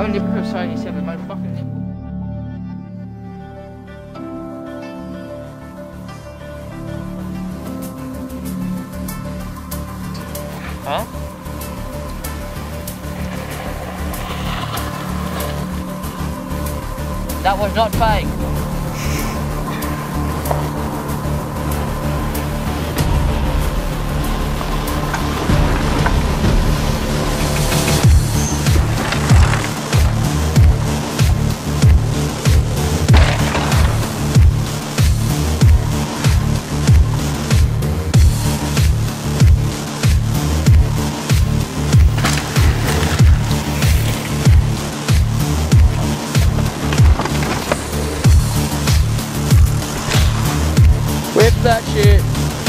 one nipple, sorry, 87, motherfucking nipple. Huh? That was not fake. Whip that shit.